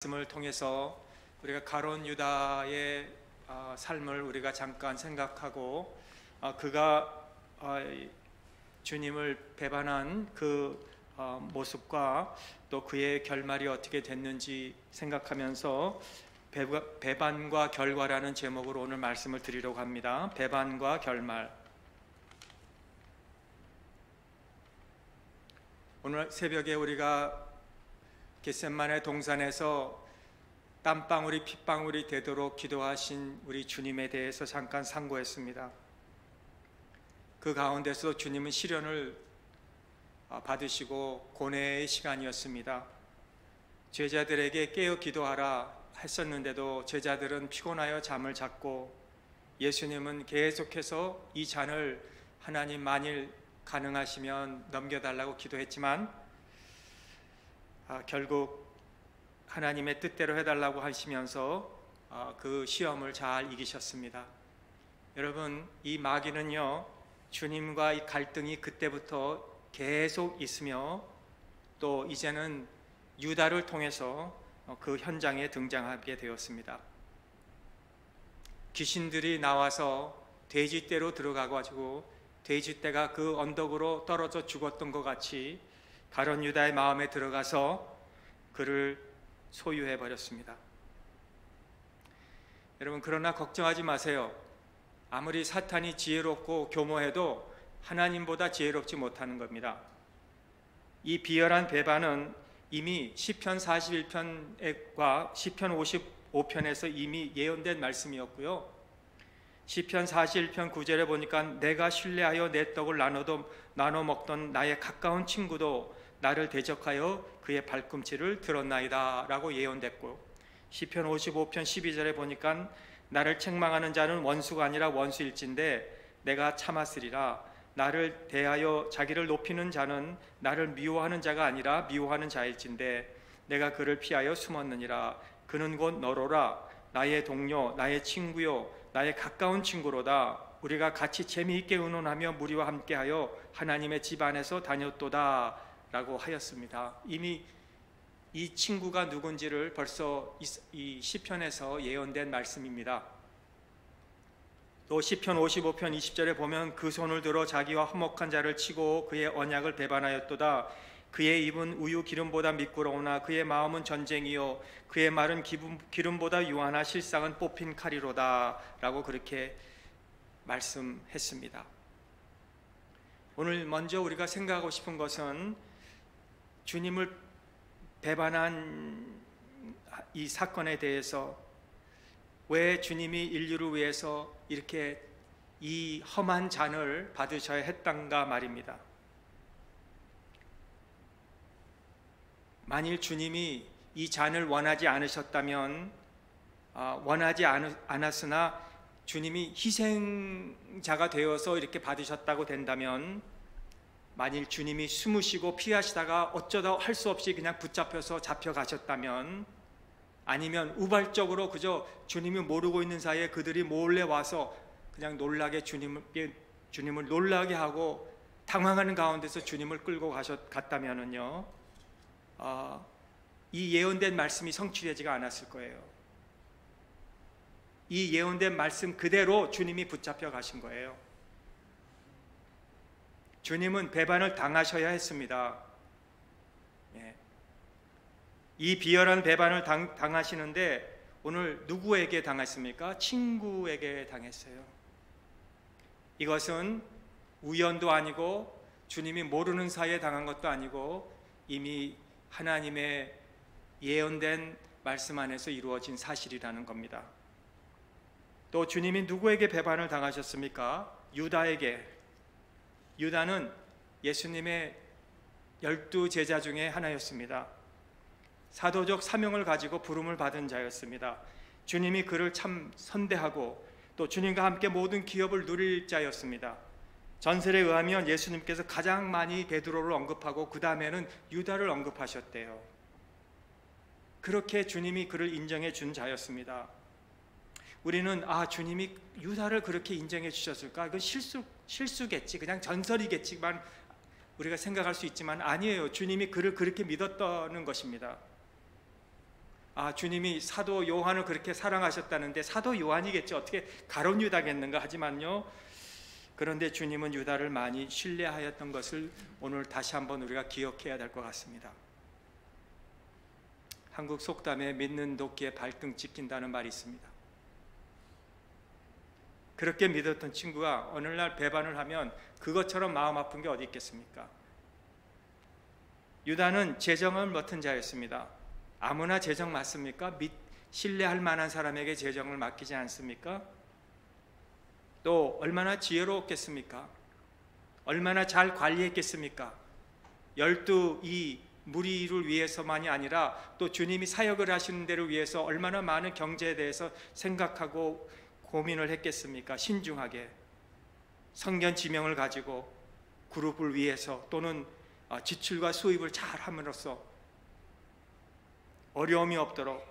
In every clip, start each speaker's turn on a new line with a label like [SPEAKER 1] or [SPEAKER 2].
[SPEAKER 1] 말씀을 통해서 우리가 가론 유다의 어, 삶을 우리가 잠깐 생각하고 어, 그가 어, 주님을 배반한 그 모습과 또 그의 결말이 어떻게 됐는지 생각하면서 배반과 결과라는 제목으로 오늘 말씀을 드리려고 합니다. 배반과 결말. 오늘 새벽에 우리가 겟셋만의 동산에서 땀방울이 핏방울이 되도록 기도하신 우리 주님에 대해서 잠깐 상고했습니다. 그 가운데서 주님은 시련을 아, 받으시고 고뇌의 시간이었습니다. 제자들에게 깨어 기도하라 했었는데도 제자들은 피곤하여 잠을 잤고 예수님은 계속해서 이 잔을 하나님 만일 가능하시면 넘겨달라고 기도했지만 아, 결국 하나님의 뜻대로 해달라고 하시면서 아, 그 시험을 잘 이기셨습니다. 여러분 이 마귀는요 주님과 이 갈등이 그때부터 계속 있으며 또 이제는 유다를 통해서 어, 그 현장에 등장하게 되었습니다. 귀신들이 나와서 돼지떼로 들어가 가지고 돼지떼가 그 언덕으로 떨어져 죽었던 것 같이 가론 유다의 마음에 들어가서 그를 소유해 버렸습니다. 여러분 그러나 걱정하지 마세요. 아무리 사탄이 지혜롭고 교모해도 하나님보다 지혜롭지 못하는 겁니다. 이 비열한 배반은 이미 시편 41편과 시편 55편에서 이미 예언된 말씀이었고요. 시편 41편 9절에 보니까 내가 신뢰하여 내 떡을 나눠도 나눠 먹던 나의 가까운 친구도 나를 대적하여 그의 발꿈치를 들었나이다 라고 예언됐고 시편 55편 12절에 보니까 나를 책망하는 자는 원수가 아니라 원수일진데 내가 참았으리라. 나를 대하여 자기를 높이는 자는 나를 미워하는 자가 아니라 미워하는 자일진데 내가 그를 피하여 숨었느니라. 그는 곧 너로라. 나의 동료 나의 친구요 나의 가까운 친구로다. 우리가 같이 재미있게 의논하며 무리와 함께하여 하나님의 집 안에서 다녔도다 라고 하였습니다. 이미 이 친구가 누군지를 벌써 이 시편에서 예언된 말씀입니다. 또 시편 55편 20절에 보면 그 손을 들어 자기와 화목한 자를 치고 그의 언약을 배반하였도다. 그의 입은 우유 기름보다 미끄러우나 그의 마음은 전쟁이요. 그의 말은 기름보다 유하나 실상은 뽑힌 칼이로다. 라고 그렇게 말씀했습니다. 오늘 먼저 우리가 생각하고 싶은 것은 주님을 배반한 이 사건에 대해서 왜 주님이 인류를 위해서 이렇게 이 험한 잔을 받으셔야 했던가 말입니다. 만일 주님이 이 잔을 원하지 않으셨다면 아, 원하지 않았으나 주님이 희생자가 되어서 이렇게 받으셨다고 된다면 만일 주님이 숨으시고 피하시다가 어쩌다 할 수 없이 그냥 붙잡혀서 잡혀가셨다면 아니면 우발적으로 그저 주님이 모르고 있는 사이에 그들이 몰래 와서 그냥 놀라게 주님을, 주님을 놀라게 하고 당황하는 가운데서 주님을 끌고 가셨, 갔다면은요, 어, 이 예언된 말씀이 성취되지가 않았을 거예요. 이 예언된 말씀 그대로 주님이 붙잡혀 가신 거예요. 주님은 배반을 당하셔야 했습니다. 이 비열한 배반을 당, 당하시는데 오늘 누구에게 당했습니까? 친구에게 당했어요. 이것은 우연도 아니고 주님이 모르는 사이에 당한 것도 아니고 이미 하나님의 예언된 말씀 안에서 이루어진 사실이라는 겁니다. 또 주님이 누구에게 배반을 당하셨습니까? 유다에게. 유다는 예수님의 열두 제자 중에 하나였습니다. 사도적 사명을 가지고 부름을 받은 자였습니다. 주님이 그를 참 선대하고 또 주님과 함께 모든 기업을 누릴 자였습니다. 전설에 의하면 예수님께서 가장 많이 베드로를 언급하고 그 다음에는 유다를 언급하셨대요. 그렇게 주님이 그를 인정해 준 자였습니다. 우리는 아 주님이 유다를 그렇게 인정해 주셨을까? 이건 실수 실수겠지, 그냥 전설이겠지만 우리가 생각할 수 있지만 아니에요. 주님이 그를 그렇게 믿었다는 것입니다. 아 주님이 사도 요한을 그렇게 사랑하셨다는데 사도 요한이겠죠 어떻게 가론 유다겠는가 하지만요 그런데 주님은 유다를 많이 신뢰하였던 것을 오늘 다시 한번 우리가 기억해야 될 것 같습니다. 한국 속담에 믿는 도끼에 발등 찍힌다는 말이 있습니다. 그렇게 믿었던 친구가 어느 날 배반을 하면 그것처럼 마음 아픈 게 어디 있겠습니까? 유다는 재정을 맡은 자였습니다. 아무나 재정 맡습니까? 믿, 신뢰할 만한 사람에게 재정을 맡기지 않습니까? 또 얼마나 지혜로웠겠습니까? 얼마나 잘 관리했겠습니까? 열두 이 무리를 위해서만이 아니라 또 주님이 사역을 하시는 데를 위해서 얼마나 많은 경제에 대해서 생각하고 고민을 했겠습니까? 신중하게 성견 지명을 가지고 그룹을 위해서 또는 아, 지출과 수입을 잘 함으로써 어려움이 없도록.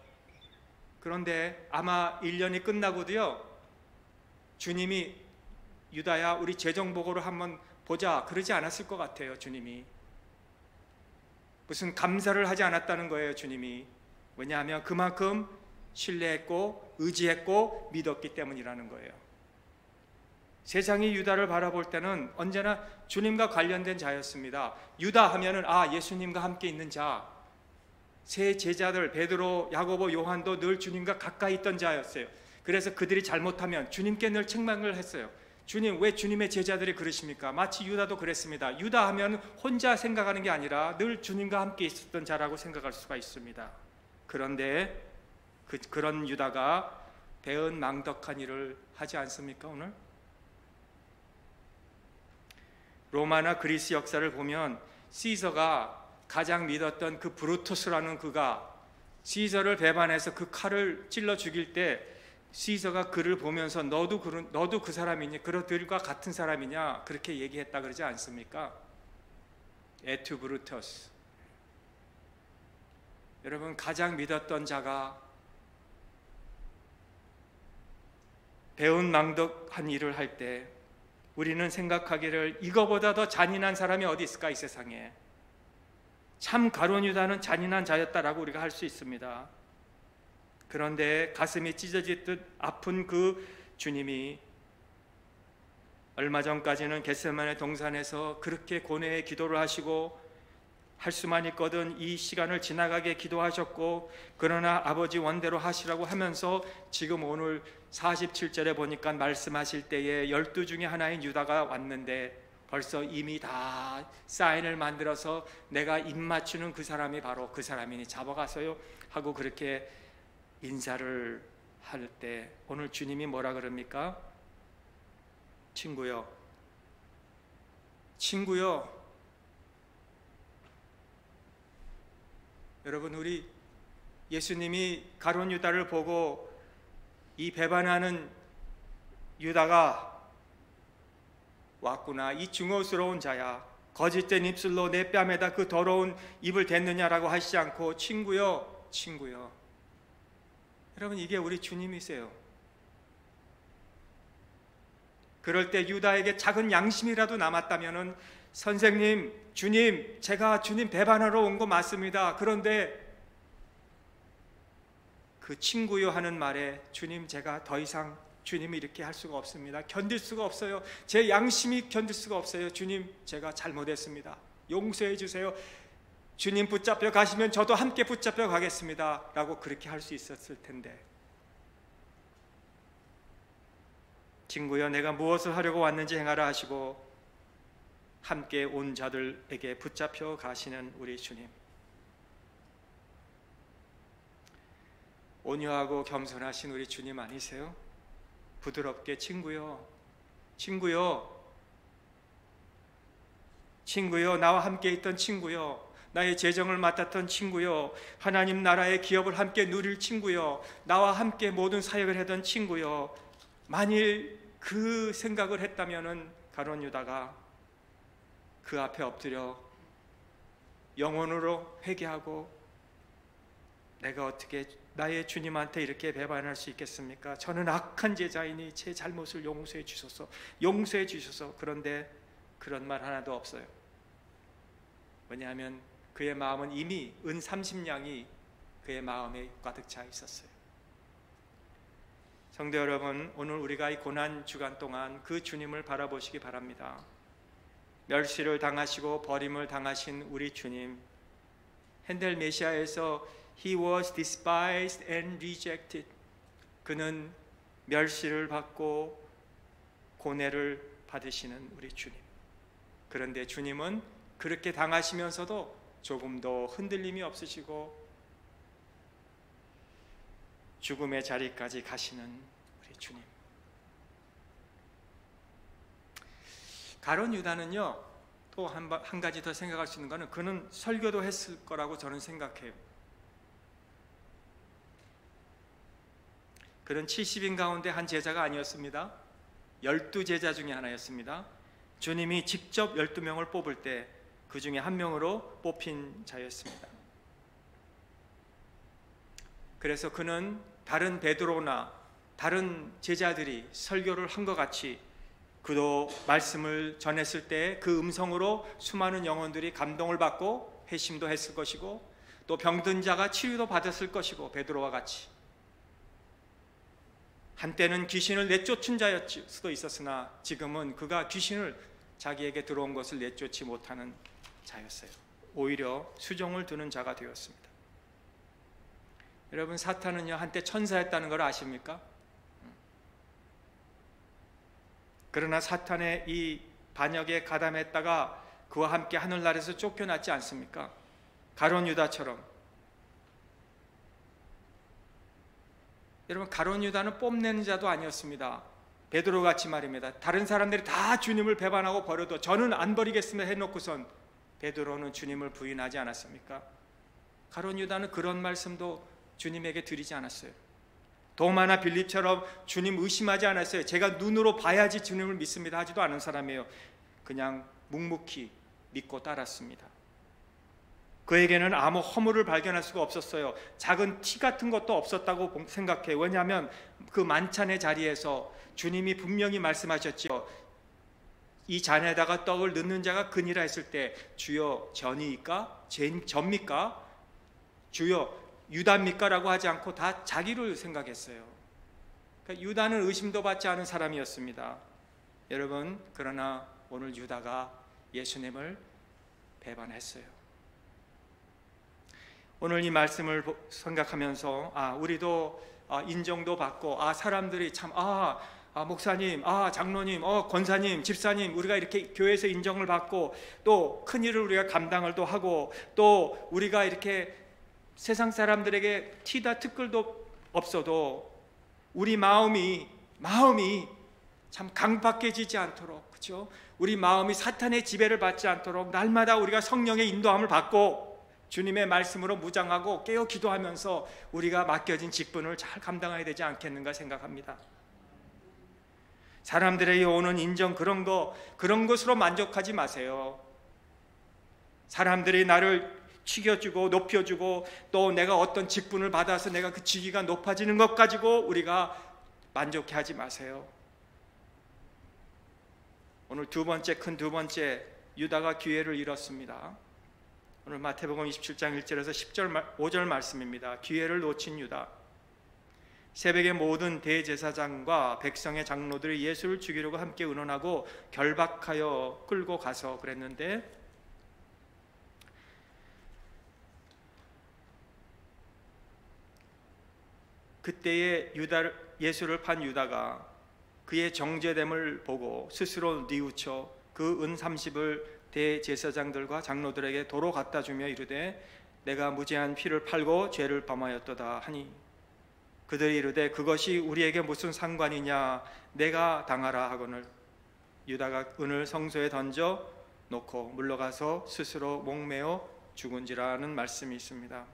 [SPEAKER 1] 그런데 아마 1년이 끝나고도요 주님이 유다야 우리 재정 보고를 한번 보자. 그러지 않았을 것 같아요 주님이. 무슨 감사를 하지 않았다는 거예요 주님이. 왜냐하면 그만큼 신뢰했고 의지했고 믿었기 때문이라는 거예요 세상이 유다를 바라볼 때는 언제나 주님과 관련된 자였습니다 유다 하면은 아 예수님과 함께 있는 자 세 제자들 베드로 야고보 요한도 늘 주님과 가까이 있던 자였어요 그래서 그들이 잘못하면 주님께 늘 책망을 했어요. 주님 왜 주님의 제자들이 그러십니까? 마치 유다도 그랬습니다. 유다 하면 혼자 생각하는 게 아니라 늘 주님과 함께 있었던 자라고 생각할 수가 있습니다. 그런데 그, 그런 유다가 배은 망덕한 일을 하지 않습니까 오늘? 로마나 그리스 역사를 보면 시저가 가장 믿었던 그 브루토스라는 그가 시저를 배반해서 그 칼을 찔러 죽일 때 시저가 그를 보면서 너도 그, 너도 그 사람이니 그들과 같은 사람이냐 그렇게 얘기했다 그러지 않습니까? Et tu, Brutus 여러분 가장 믿었던 자가 배운 망덕한 일을 할 때 우리는 생각하기를 이거보다 더 잔인한 사람이 어디 있을까 이 세상에 참 가론 유다는 잔인한 자였다라고 우리가 할 수 있습니다. 그런데 가슴이 찢어질 아픈 그 주님이 얼마 전까지는 겟세만의 동산에서 그렇게 고뇌의 기도를 하시고 할 수만 있거든 이 시간을 지나가게 기도하셨고 그러나 아버지 원대로 하시라고 하면서 지금 오늘 47절에 보니까 말씀하실 때에 열두 중에 하나인 유다가 왔는데 벌써 이미 다 사인을 만들어서 내가 입 맞추는 그 사람이 바로 그 사람이니 잡아가서요 하고 그렇게 인사를 할 때 오늘 주님이 뭐라 그럽니까? 친구요. 친구요. 여러분 우리 예수님이 가론 유다를 보고 이 배반하는 유다가 왔구나. 이 증오스러운 자야. 거짓된 입술로 내 뺨에다 그 더러운 입을 댔느냐라고 하시지 않고 친구요, 친구요. 여러분 이게 우리 주님이세요. 그럴 때 유다에게 작은 양심이라도 남았다면은 선생님, 주님, 제가 주님 배반하러 온 거 맞습니다. 그런데 그 친구요 하는 말에 주님 제가 더 이상 주님이 이렇게 할 수가 없습니다. 견딜 수가 없어요. 제 양심이 견딜 수가 없어요. 주님 제가 잘못했습니다. 용서해 주세요. 주님 붙잡혀 가시면 저도 함께 붙잡혀 가겠습니다. 라고 그렇게 할 수 있었을 텐데. 친구여, 내가 무엇을 하려고 왔는지 행하라 하시고, 함께 온 자들에게 붙잡혀 가시는 우리 주님. 온유하고 겸손하신 우리 주님 아니세요? 부드럽게 친구요, 친구요, 친구요, 나와 함께 있던 친구요, 나의 재정을 맡았던 친구요, 하나님 나라의 기업을 함께 누릴 친구요, 나와 함께 모든 사역을 하던 친구요, 만일 그 생각을 했다면은 가론 유다가 그 앞에 엎드려 영혼으로 회개하고 내가 어떻게 나의 주님한테 이렇게 배반할 수 있겠습니까? 저는 악한 제자이니 제 잘못을 용서해 주소서. 용서해 주소서. 그런데 그런 말 하나도 없어요. 왜냐하면 그의 마음은 이미 은 30냥이 그의 마음에 가득 차 있었어요. 성도 여러분, 오늘 우리가 이 고난 주간 동안 그 주님을 바라보시기 바랍니다. 멸시를 당하시고 버림을 당하신 우리 주님. 핸델 메시아에서 He was despised and rejected. 그는 멸시를 받고 고뇌를 받으시는 우리 주님. 그런데 주님은 그렇게 당하시면서도 조금도 흔들림이 없으시고 죽음의 자리까지 가시는 우리 주님. 가론 유다는요, 또한한 가지 더 생각할 수 있는 것은 그는 설교도 했을 거라고 저는 생각해요. 그는 70인 가운데 한 제자가 아니었습니다. 열두 제자 중에 하나였습니다. 주님이 직접 12명을 뽑을 때 그 중에 한 명으로 뽑힌 자였습니다. 그래서 그는 다른 베드로나 다른 제자들이 설교를 한 것 같이 그도 말씀을 전했을 때 그 음성으로 수많은 영혼들이 감동을 받고 회심도 했을 것이고 또 병든 자가 치유도 받았을 것이고 베드로와 같이 한때는 귀신을 내쫓은 자였을 수도 있었으나 지금은 그가 귀신을 자기에게 들어온 것을 내쫓지 못하는 자였어요. 오히려 수종을 두는 자가 되었습니다. 여러분 사탄은요 한때 천사였다는 걸 아십니까? 그러나 사탄의 이 반역에 가담했다가 그와 함께 하늘나라에서 쫓겨났지 않습니까? 가론 유다처럼 여러분 가론 유다는 뽐내는 자도 아니었습니다. 베드로 같이 말입니다. 다른 사람들이 다 주님을 배반하고 버려도 저는 안 버리겠습니다 해놓고선 베드로는 주님을 부인하지 않았습니까? 가론 유다는 그런 말씀도 주님에게 드리지 않았어요. 도마나 빌립처럼 주님 의심하지 않았어요. 제가 눈으로 봐야지 주님을 믿습니다 하지도 않은 사람이에요. 그냥 묵묵히 믿고 따랐습니다. 그에게는 아무 허물을 발견할 수가 없었어요. 작은 티 같은 것도 없었다고 생각해요. 왜냐하면 그 만찬의 자리에서 주님이 분명히 말씀하셨죠. 이 잔에다가 떡을 넣는 자가 근이라 했을 때 주여 전이니까 전입니까? 주여 유다입니까라고 하지 않고 다 자기를 생각했어요. 그러니까 유다는 의심도 받지 않은 사람이었습니다. 여러분 그러나 오늘 유다가 예수님을 배반했어요. 오늘 이 말씀을 생각하면서 아 우리도 아, 인정도 받고 아 사람들이 참아 아, 목사님, 아, 장로님, 어, 권사님, 집사님, 우리가 이렇게 교회에서 인정을 받고 또 큰 일을 우리가 감당을 또 하고 또 우리가 이렇게 세상 사람들에게 티다 특글도 없어도 우리 마음이 마음이 참 강박해지지 않도록 그렇죠? 우리 마음이 사탄의 지배를 받지 않도록 날마다 우리가 성령의 인도함을 받고 주님의 말씀으로 무장하고 깨어 기도하면서 우리가 맡겨진 직분을 잘 감당해야 되지 않겠는가 생각합니다. 사람들에게 오는 인정 그런 거 그런 것으로 만족하지 마세요. 사람들이 나를 치겨주고 높여주고 또 내가 어떤 직분을 받아서 내가 그 직위가 높아지는 것 가지고 우리가 만족해하지 마세요. 오늘 두 번째 큰 두 번째 유다가 기회를 잃었습니다. 오늘 마태복음 27장 1절에서 10절 5절 말씀입니다. 기회를 놓친 유다. 새벽에 모든 대제사장과 백성의 장로들이 예수를 죽이려고 함께 의논하고 결박하여 끌고 가서 그랬는데 그때의 유다 예수를 판 유다가 그의 정죄됨을 보고 스스로 뉘우쳐 그 은 30을 대제사장들과 장로들에게 도로 갖다 주며 이르되 내가 무죄한 피를 팔고 죄를 범하였도다 하니. 그들이 이르되 그것이 우리에게 무슨 상관이냐? 내가 당하라 하거늘. 유다가 은을 성소에 던져 놓고 물러가서 스스로 목매어 죽은지라는 말씀이 있습니다.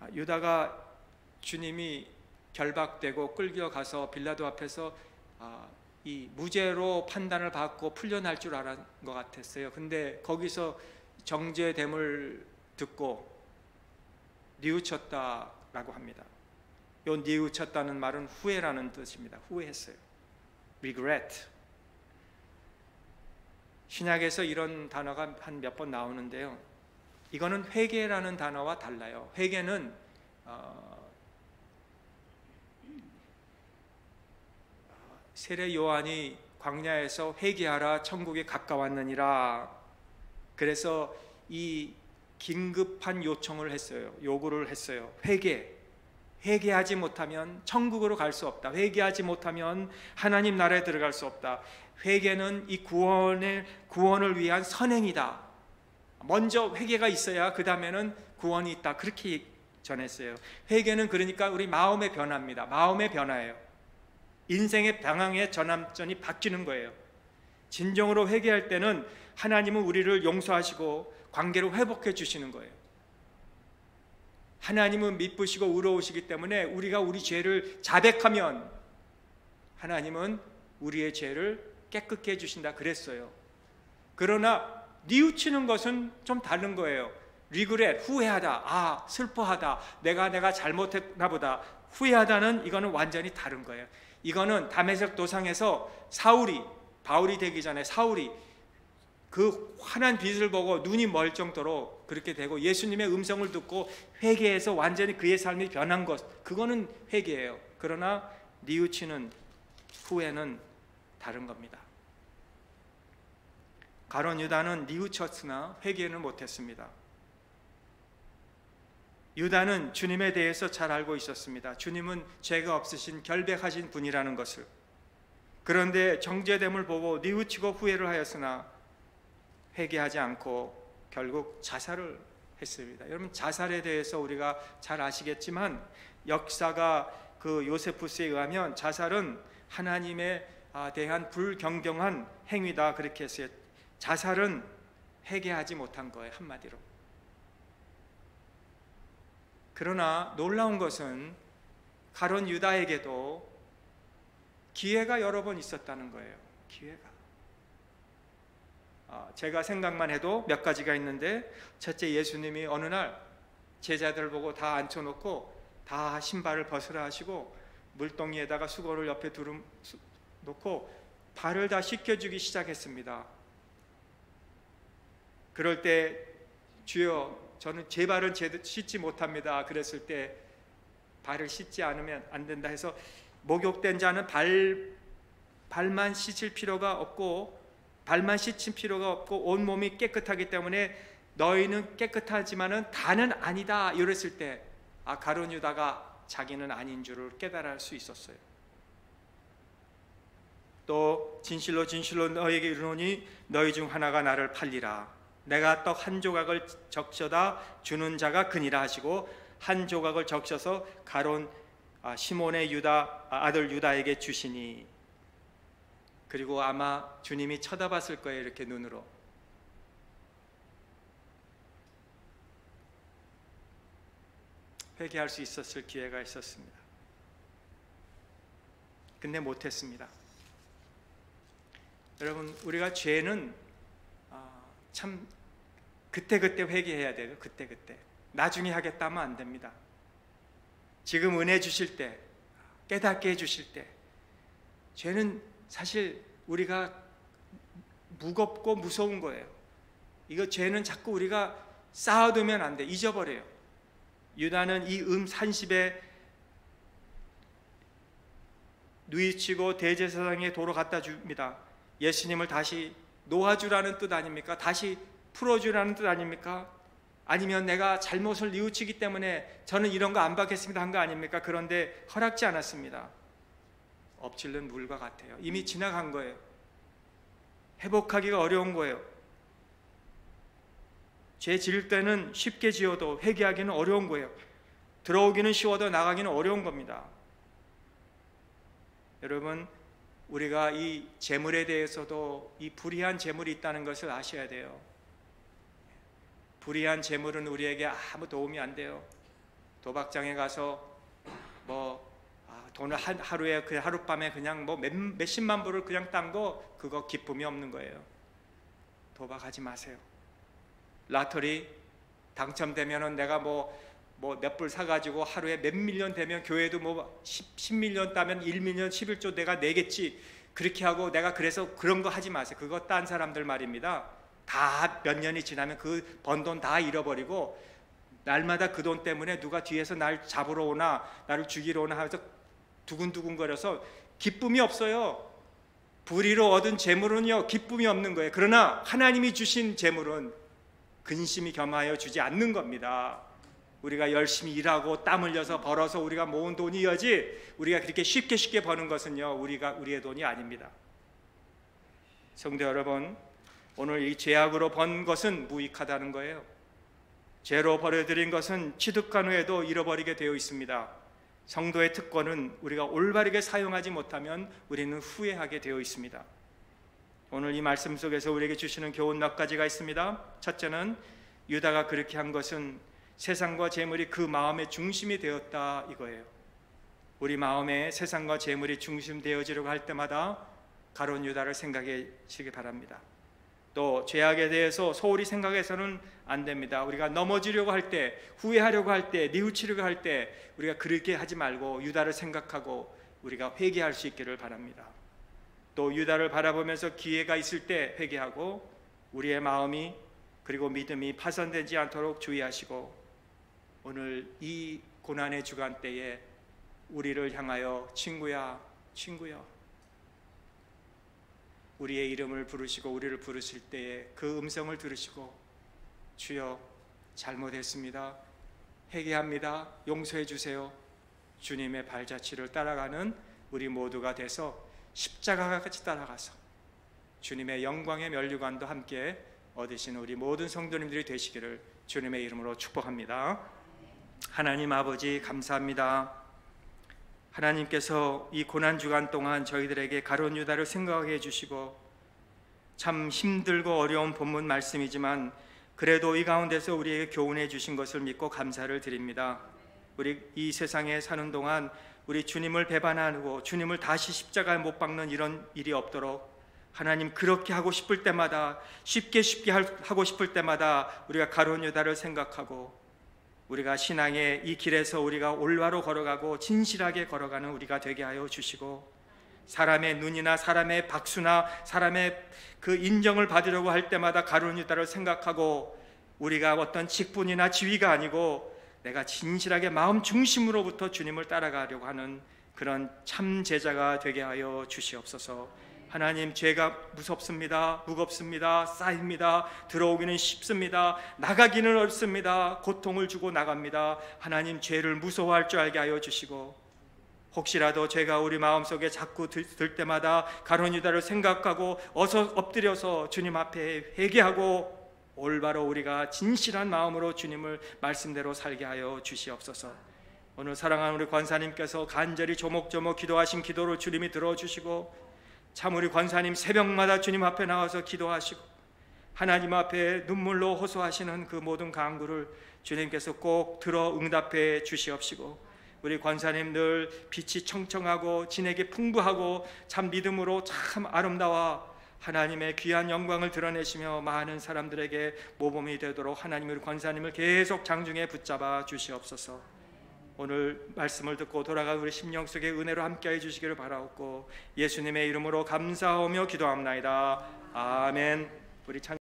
[SPEAKER 1] 아, 유다가 주님이 결박되고 끌려가서 빌라도 앞에서 아, 이 무죄로 판단을 받고 풀려날 줄 알았는 것 같았어요. 근데 거기서 정죄됨을 듣고 뉘우쳤다라고 합니다. 요 뉘우쳤다는 말은 후회라는 뜻입니다. 후회했어요. regret. 신약에서 이런 단어가 한 몇 번 나오는데요. 이거는 회개라는 단어와 달라요. 회개는 어, 세례 요한이 광야에서 회개하라 천국에 가까웠느니라. 그래서 이 긴급한 요청을 했어요. 요구를 했어요. 회개. 회개하지 못하면 천국으로 갈 수 없다. 회개하지 못하면 하나님 나라에 들어갈 수 없다. 회개는 이 구원을 구원을 위한 선행이다. 먼저 회개가 있어야 그 다음에는 구원이 있다. 그렇게 전했어요. 회개는 그러니까 우리 마음의 변화입니다. 마음의 변화예요. 인생의 방향의 전환점이 바뀌는 거예요. 진정으로 회개할 때는 하나님은 우리를 용서하시고 관계를 회복해 주시는 거예요. 하나님은 미쁘시고 의로우시기 때문에 우리가 우리 죄를 자백하면 하나님은 우리의 죄를 깨끗게 해 주신다 그랬어요. 그러나 뉘우치는 것은 좀 다른 거예요. 리그렛 후회하다. 아, 슬퍼하다. 내가 내가 잘못했나 보다. 후회하다는 이거는 완전히 다른 거예요. 이거는 담에색 도상에서 사울이 바울이 되기 전에 사울이 그 환한 빛을 보고 눈이 멀 정도로 그렇게 되고 예수님의 음성을 듣고 회개해서 완전히 그의 삶이 변한 것 그거는 회개예요. 그러나 뉘우치는 후회는 다른 겁니다. 가론 유다는 뉘우쳤으나 회개는 못했습니다. 유다는 주님에 대해서 잘 알고 있었습니다. 주님은 죄가 없으신 결백하신 분이라는 것을. 그런데 정죄됨을 보고 뉘우치고 후회를 하였으나 회개하지 않고 결국 자살을 했습니다. 여러분 자살에 대해서 우리가 잘 아시겠지만 역사가 그 요세푸스에 의하면 자살은 하나님에 아, 대한 불경경한 행위다 그렇게 했어요. 자살은 회개하지 못한 거예요 한마디로. 그러나 놀라운 것은 가론 유다에게도 기회가 여러 번 있었다는 거예요. 기회가. 아, 제가 생각만 해도 몇 가지가 있는데 첫째 예수님이 어느 날 제자들 보고 다 앉혀놓고 다 신발을 벗으라 하시고 물동이에다가 수고를 옆에 두름 놓고 발을 다 씻겨주기 시작했습니다. 그럴 때 주여 저는 제 발은 씻지 못합니다. 그랬을 때 발을 씻지 않으면 안 된다 해서 목욕된 자는 발 발만 씻을 필요가 없고 발만 씻을 필요가 없고 온 몸이 깨끗하기 때문에 너희는 깨끗하지만은 다는 아니다 이랬을 때 아, 가론 유다가 자기는 아닌 줄을 깨달을 수 있었어요. 또 진실로 진실로 너에게 이르노니 너희 중 하나가 나를 팔리라. 내가 떡 한 조각을 적셔다 주는 자가 그니라 하시고 한 조각을 적셔서 가론 아, 시몬의 유다 아, 아들 유다에게 주시니 그리고 아마 주님이 쳐다봤을 거예요 이렇게 눈으로 회개할 수 있었을 기회가 있었습니다. 근데 못했습니다. 여러분 우리가 죄는 참 그때 그때 회개해야 돼요. 그때 그때 나중에 하겠다면 안 됩니다. 지금 은혜 주실 때 깨닫게 해 주실 때 죄는 사실 우리가 무겁고 무서운 거예요. 이거 죄는 자꾸 우리가 쌓아두면 안 돼. 잊어버려요. 유다는 이음 산십에 누이치고 대제사장의 도로 갖다 줍니다. 예수님을 다시 놓아주라는 뜻 아닙니까? 다시 풀어주라는 뜻 아닙니까? 아니면 내가 잘못을 뉘우치기 때문에 저는 이런 거 안 받겠습니다 한 거 아닙니까? 그런데 허락지 않았습니다. 엎질른 물과 같아요. 이미 지나간 거예요. 회복하기가 어려운 거예요. 죄 지을 때는 쉽게 지어도 회개하기는 어려운 거예요. 들어오기는 쉬워도 나가기는 어려운 겁니다. 여러분 우리가 이 재물에 대해서도 이 불의한 재물이 있다는 것을 아셔야 돼요. 불의한 재물은 우리에게 아무 도움이 안 돼요. 도박장에 가서 뭐 아, 돈을 한, 하루에 그 하룻밤에 그냥 뭐 몇, 몇십만 불을 그냥 딴 거 그거 기쁨이 없는 거예요. 도박하지 마세요. 라터리 당첨되면은 내가 뭐 뭐 몇 불 사가지고 하루에 몇 밀리언 되면 교회도 뭐 10, 10밀리언 따면 1밀리언 11조 내가 내겠지 그렇게 하고 내가 그래서 그런 거 하지 마세요 그거 딴 사람들 말입니다 다 몇 년이 지나면 그 번 돈 다 잃어버리고 날마다 그 돈 때문에 누가 뒤에서 날 잡으러 오나 나를 죽이러 오나 하면서 두근두근거려서 기쁨이 없어요. 불의로 얻은 재물은요 기쁨이 없는 거예요. 그러나 하나님이 주신 재물은 근심이 겸하여 주지 않는 겁니다. 우리가 열심히 일하고 땀 흘려서 벌어서 우리가 모은 돈이어지 우리가 그렇게 쉽게 쉽게 버는 것은요 우리가 우리의 돈이 아닙니다. 성도 여러분, 오늘 이 죄악으로 번 것은 무익하다는 거예요. 죄로 버려들인 것은 취득한 후에도 잃어버리게 되어 있습니다. 성도의 특권은 우리가 올바르게 사용하지 못하면 우리는 후회하게 되어 있습니다. 오늘 이 말씀 속에서 우리에게 주시는 교훈 몇 가지가 있습니다. 첫째는 유다가 그렇게 한 것은 세상과 재물이 그 마음의 중심이 되었다 이거예요. 우리 마음에 세상과 재물이 중심되어지려고 할 때마다 가론 유다를 생각해 주시기 바랍니다. 또 죄악에 대해서 소홀히 생각해서는 안 됩니다. 우리가 넘어지려고 할 때, 후회하려고 할 때, 뉘우치려고 할 때 우리가 그렇게 하지 말고 유다를 생각하고 우리가 회개할 수 있기를 바랍니다. 또 유다를 바라보면서 기회가 있을 때 회개하고 우리의 마음이 그리고 믿음이 파손되지 않도록 주의하시고 오늘 이 고난의 주간 때에 우리를 향하여 친구야, 친구야 우리의 이름을 부르시고 우리를 부르실 때에 그 음성을 들으시고 주여 잘못했습니다. 회개합니다. 용서해 주세요. 주님의 발자취를 따라가는 우리 모두가 돼서 십자가가 같이 따라가서 주님의 영광의 면류관도 함께 얻으신 우리 모든 성도님들이 되시기를 주님의 이름으로 축복합니다. 하나님 아버지 감사합니다. 하나님께서 이 고난 주간 동안 저희들에게 가론 유다를 생각하게 해주시고 참 힘들고 어려운 본문 말씀이지만 그래도 이 가운데서 우리에게 교훈해 주신 것을 믿고 감사를 드립니다. 우리 이 세상에 사는 동안 우리 주님을 배반하고 주님을 다시 십자가에 못 박는 이런 일이 없도록 하나님 그렇게 하고 싶을 때마다 쉽게 쉽게 하고 싶을 때마다 우리가 가론 유다를 생각하고 우리가 신앙의 이 길에서 우리가 올바로 걸어가고 진실하게 걸어가는 우리가 되게 하여 주시고 사람의 눈이나 사람의 박수나 사람의 그 인정을 받으려고 할 때마다 가룟 유다를 생각하고 우리가 어떤 직분이나 지위가 아니고 내가 진실하게 마음 중심으로부터 주님을 따라가려고 하는 그런 참 제자가 되게 하여 주시옵소서. 하나님 죄가 무섭습니다. 무겁습니다. 쌓입니다. 들어오기는 쉽습니다. 나가기는 어렵습니다. 고통을 주고 나갑니다. 하나님 죄를 무서워할 줄 알게 하여 주시고 혹시라도 죄가 우리 마음속에 자꾸 들, 들 때마다 가론 유다를 생각하고 어서 엎드려서 주님 앞에 회개하고 올바로 우리가 진실한 마음으로 주님을 말씀대로 살게 하여 주시옵소서. 오늘 사랑하는 우리 권사님께서 간절히 조목조목 기도하신 기도를 주님이 들어주시고 참 우리 권사님 새벽마다 주님 앞에 나와서 기도하시고 하나님 앞에 눈물로 호소하시는 그 모든 강구를 주님께서 꼭 들어 응답해 주시옵시고 우리 권사님 늘 빛이 청청하고 진에게 풍부하고 참 믿음으로 참 아름다워 하나님의 귀한 영광을 드러내시며 많은 사람들에게 모범이 되도록 하나님 우리 권사님을 계속 장중에 붙잡아 주시옵소서. 오늘 말씀을 듣고 돌아간 우리 심령 속에 은혜로 함께해 주시기를 바라옵고 예수님의 이름으로 감사하며 기도합나이다. 아멘. 우리 찬